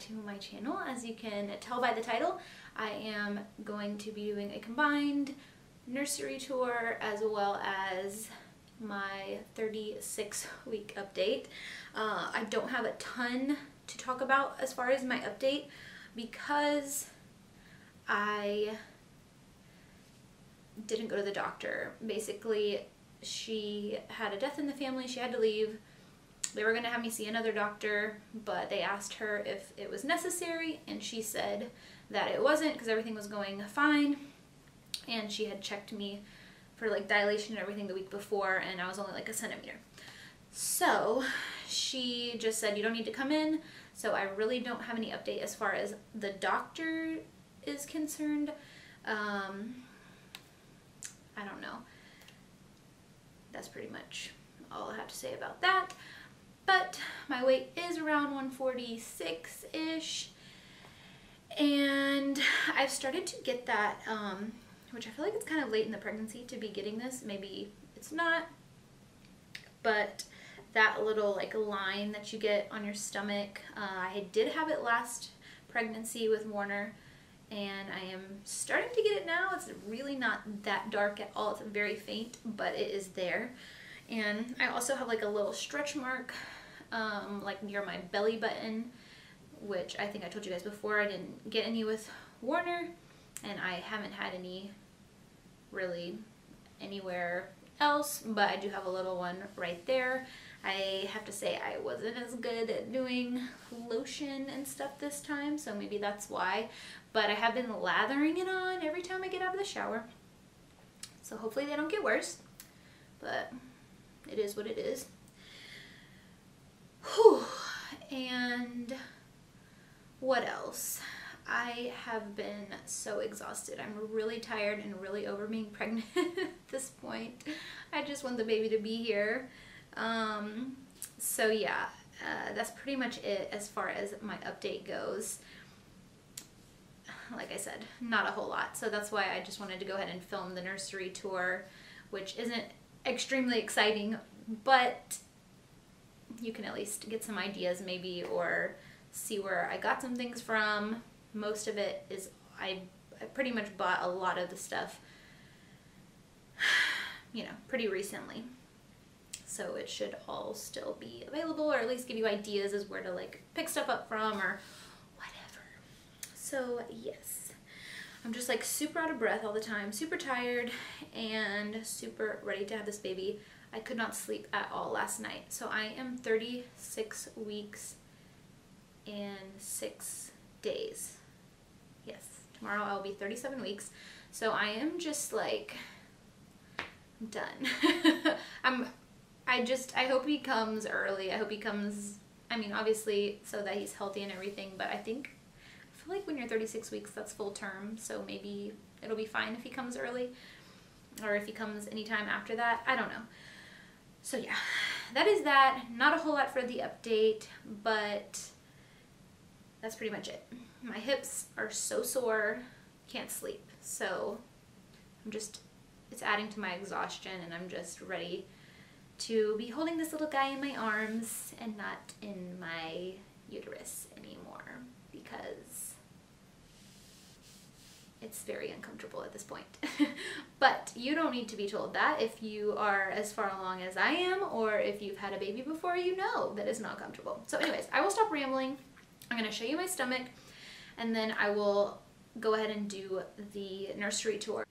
to my channel. As you can tell by the title, I am going to be doing a combined nursery tour as well as my 36 week update. Uh, I don't have a ton to talk about as far as my update because I didn't go to the doctor. Basically, she had a death in the family, she had to leave. They were going to have me see another doctor, but they asked her if it was necessary, and she said that it wasn't because everything was going fine. And she had checked me for like dilation and everything the week before, and I was only like a centimeter. So she just said, You don't need to come in. So I really don't have any update as far as the doctor is concerned. Um, I don't know. That's pretty much all I have to say about that. But my weight is around 146-ish. And I've started to get that, um, which I feel like it's kind of late in the pregnancy to be getting this. Maybe it's not. But that little like line that you get on your stomach, uh, I did have it last pregnancy with Warner and I am starting to get it now. It's really not that dark at all. It's very faint, but it is there. And I also have like a little stretch mark um, like near my belly button, which I think I told you guys before. I didn't get any with Warner and I haven't had any really anywhere else, but I do have a little one right there. I have to say I wasn't as good at doing lotion and stuff this time, so maybe that's why. But I have been lathering it on every time I get out of the shower. So hopefully they don't get worse, but it is what it is. Whew. And what else? I have been so exhausted. I'm really tired and really over being pregnant at this point. I just want the baby to be here. Um, so yeah, uh, that's pretty much it as far as my update goes. Like I said, not a whole lot. So that's why I just wanted to go ahead and film the nursery tour, which isn't extremely exciting, but you can at least get some ideas maybe or see where I got some things from. Most of it is, I, I pretty much bought a lot of the stuff, you know, pretty recently so it should all still be available or at least give you ideas as where to like pick stuff up from or whatever. So yes, I'm just like super out of breath all the time, super tired and super ready to have this baby. I could not sleep at all last night. So I am 36 weeks and six days. Yes, tomorrow I'll be 37 weeks. So I am just like done. I'm I just, I hope he comes early. I hope he comes, I mean, obviously so that he's healthy and everything, but I think, I feel like when you're 36 weeks, that's full term, so maybe it'll be fine if he comes early, or if he comes anytime after that. I don't know. So yeah, that is that. Not a whole lot for the update, but that's pretty much it. My hips are so sore, can't sleep. So I'm just, it's adding to my exhaustion and I'm just ready to be holding this little guy in my arms and not in my uterus anymore because it's very uncomfortable at this point. but you don't need to be told that if you are as far along as I am or if you've had a baby before, you know that it's not comfortable. So anyways, I will stop rambling. I'm to show you my stomach and then I will go ahead and do the nursery tour.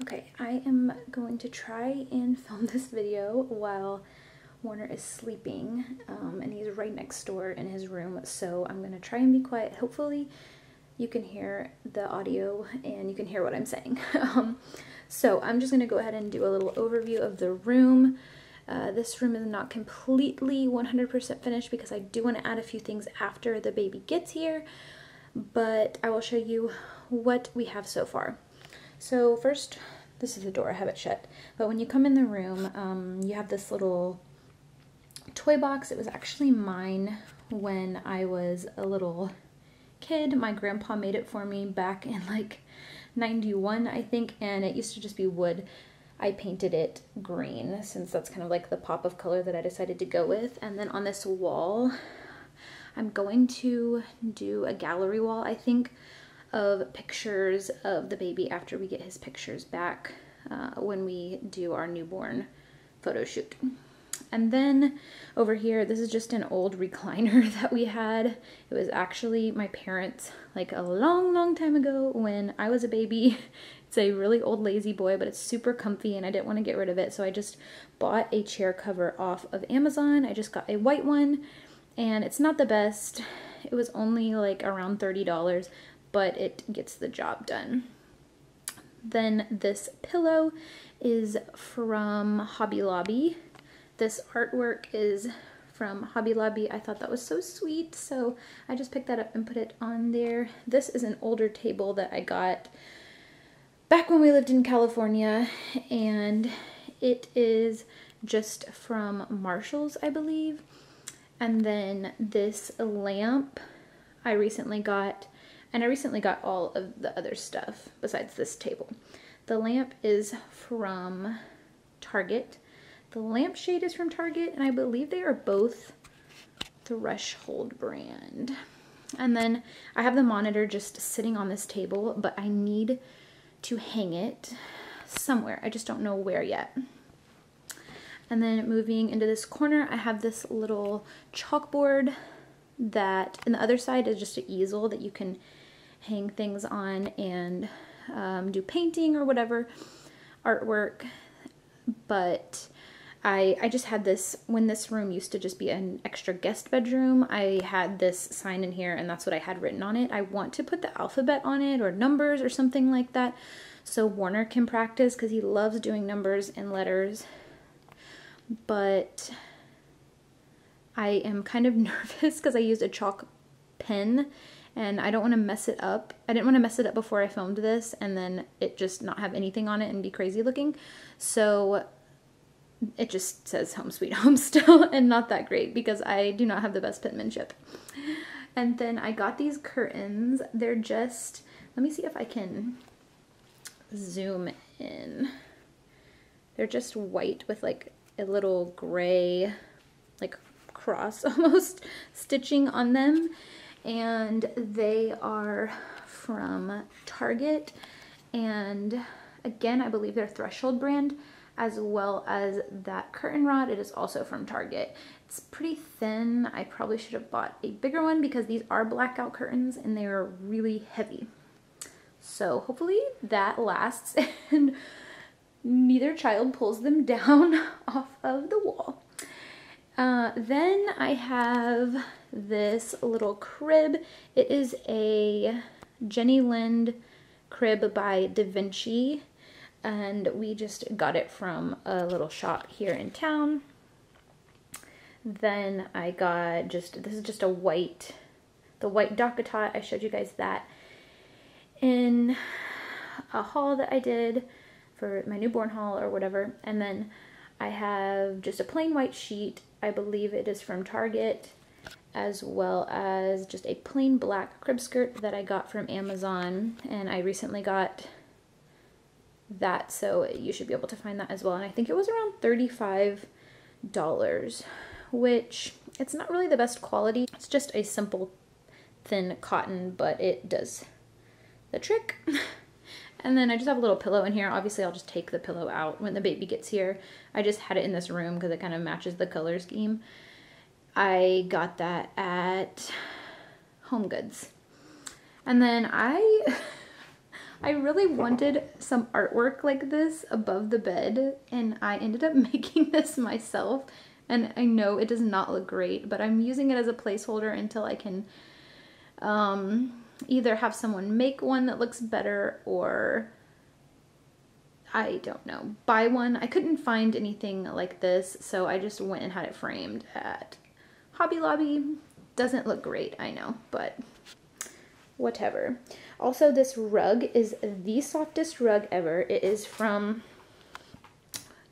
Okay, I am going to try and film this video while Warner is sleeping um, and he's right next door in his room so I'm to try and be quiet. Hopefully you can hear the audio and you can hear what I'm saying. um, so I'm just to go ahead and do a little overview of the room. Uh, this room is not completely 100% finished because I do want to add a few things after the baby gets here, but I will show you what we have so far. So first, this is the door, I have it shut. But when you come in the room, um, you have this little toy box. It was actually mine when I was a little kid. My grandpa made it for me back in like 91, I think, and it used to just be wood. I painted it green since that's kind of like the pop of color that I decided to go with. And then on this wall, I'm going to do a gallery wall, I think, of pictures of the baby after we get his pictures back uh, when we do our newborn photo shoot. And then over here, this is just an old recliner that we had. It was actually my parents like a long, long time ago when I was a baby. It's a really old La-Z-Boy, but it's super comfy and I didn't want to get rid of it. So I just bought a chair cover off of Amazon. I just got a white one and it's not the best. It was only like around $30, but it gets the job done. Then this pillow is from Hobby Lobby. This artwork is from Hobby Lobby. I thought that was so sweet, so I just picked that up and put it on there. This is an older table that I got back when we lived in California, and it is just from Marshall's, I believe. And then this lamp I recently got, and I recently got all of the other stuff besides this table. The lamp is from Target the lampshade is from Target, and I believe they are both Threshold brand. And then I have the monitor just sitting on this table, but I need to hang it somewhere. I just don't know where yet. And then moving into this corner, I have this little chalkboard that, and the other side is just an easel that you can hang things on and um, do painting or whatever artwork. But I, I just had this, when this room used to just be an extra guest bedroom, I had this sign in here and that's what I had written on it. I want to put the alphabet on it or numbers or something like that so Warner can practice because he loves doing numbers and letters. But I am kind of nervous because I used a chalk pen and I don't want to mess it up. I didn't want to mess it up before I filmed this and then it just not have anything on it and be crazy looking. So it just says home sweet home still and not that great because I do not have the best penmanship. And then I got these curtains. They're just, let me see if I can zoom in. They're just white with like a little gray, like cross almost stitching on them. And they are from Target. And again, I believe they're Threshold brand as well as that curtain rod. It is also from Target. It's pretty thin. I probably should have bought a bigger one because these are blackout curtains and they are really heavy. So hopefully that lasts and neither child pulls them down off of the wall. Uh, then I have this little crib. It is a Jenny Lind crib by Da Vinci and we just got it from a little shop here in town. Then I got just, this is just a white, the white DockATot. I showed you guys that in a haul that I did for my newborn haul or whatever. And then I have just a plain white sheet. I believe it is from Target as well as just a plain black crib skirt that I got from Amazon. And I recently got that so you should be able to find that as well and I think it was around $35 which it's not really the best quality it's just a simple thin cotton but it does the trick and then I just have a little pillow in here. Obviously I'll just take the pillow out when the baby gets here. I just had it in this room because it kind of matches the color scheme. I got that at Home Goods. And then I I really wanted some artwork like this above the bed and I ended up making this myself. And I know it does not look great but I'm using it as a placeholder until I can um, either have someone make one that looks better or I don't know, buy one. I couldn't find anything like this so I just went and had it framed at Hobby Lobby. Doesn't look great, I know, but whatever. Also, this rug is the softest rug ever. It is from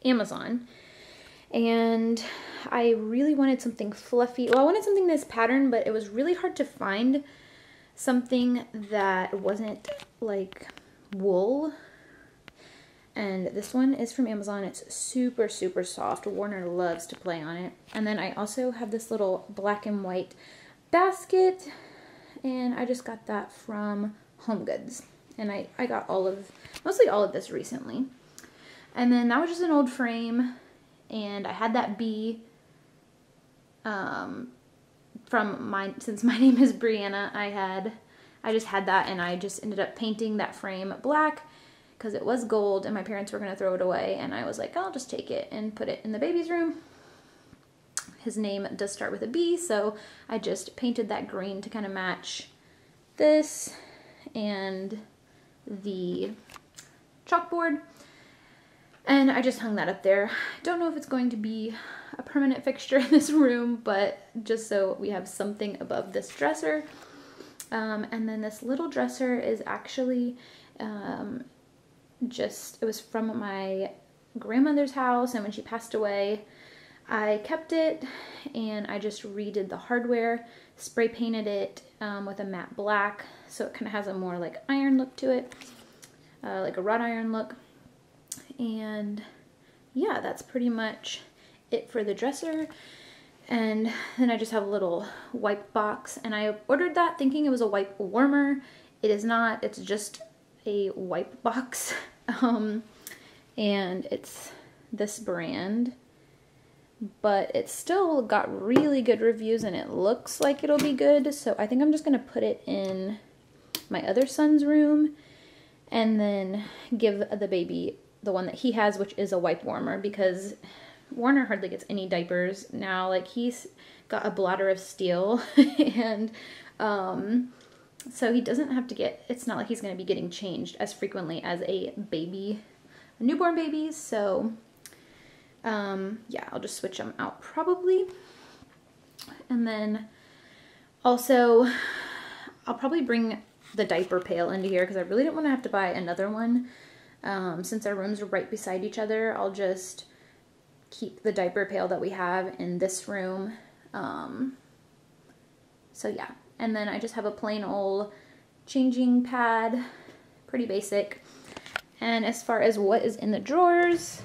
Amazon. And I really wanted something fluffy. Well, I wanted something this pattern, but it was really hard to find something that wasn't like wool. And this one is from Amazon. It's super, super soft. Warner loves to play on it. And then I also have this little black and white basket. And I just got that from Home Goods. And I, I got all of, mostly all of this recently. And then that was just an old frame. And I had that bee um, from my, since my name is Brianna, I had, I just had that and I just ended up painting that frame black because it was gold and my parents were going to throw it away. And I was like, I'll just take it and put it in the baby's room. His name does start with a B, so I just painted that green to kind of match this and the chalkboard. And I just hung that up there. I don't know if it's going to be a permanent fixture in this room, but just so we have something above this dresser. Um, and then this little dresser is actually um, just, it was from my grandmother's house and when she passed away, I kept it and I just redid the hardware, spray painted it um, with a matte black so it kind of has a more like iron look to it, uh, like a wrought iron look. And yeah, that's pretty much it for the dresser. And then I just have a little wipe box and I ordered that thinking it was a wipe warmer. It is not, it's just a wipe box. Um, and it's this brand, but it's still got really good reviews and it looks like it'll be good. So I think I'm just to put it in my other son's room and then give the baby the one that he has, which is a wipe warmer because Warner hardly gets any diapers now. Like he's got a bladder of steel and um, so he doesn't have to get, it's not like he's going to be getting changed as frequently as a baby, a newborn baby. So um, yeah, I'll just switch them out probably. And then also I'll probably bring the diaper pail into here because I really didn't want to have to buy another one. Um, since our rooms are right beside each other, I'll just keep the diaper pail that we have in this room. Um, so yeah, and then I just have a plain old changing pad, pretty basic. And as far as what is in the drawers,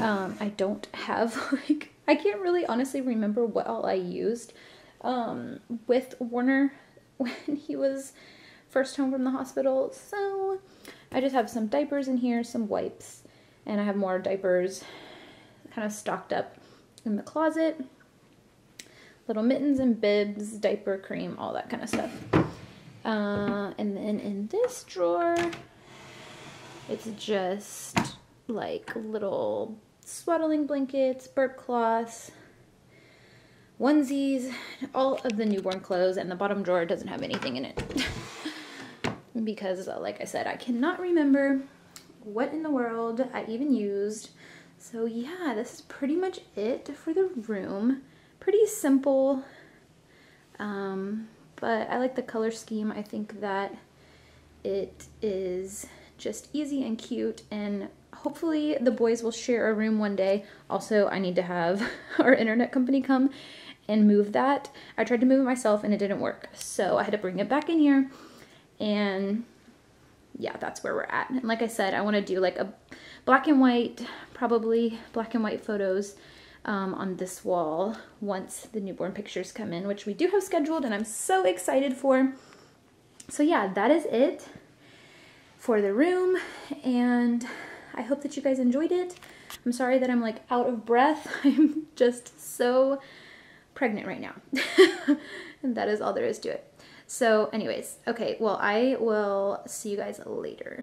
um, I don't have like, I can't really honestly remember what all I used um, with Warner when he was first home from the hospital. So I just have some diapers in here, some wipes, and I have more diapers kind of stocked up in the closet. Little mittens and bibs, diaper cream, all that kind of stuff. Uh, and then in this drawer, it's just like little swaddling blankets, burp cloths, onesies, all of the newborn clothes, and the bottom drawer doesn't have anything in it. because, like I said, I cannot remember what in the world I even used so yeah, this is pretty much it for the room. Pretty simple, um, but I like the color scheme. I think that it is just easy and cute and hopefully the boys will share a room one day. Also, I need to have our internet company come and move that. I tried to move it myself and it didn't work. So I had to bring it back in here and yeah, that's where we're at. And like I said, I want to do like a black and white, probably black and white photos um, on this wall once the newborn pictures come in, which we do have scheduled and I'm so excited for. So yeah, that is it for the room and I hope that you guys enjoyed it. I'm sorry that I'm like out of breath. I'm just so pregnant right now. and that is all there is to it. So anyways, okay, well I will see you guys later.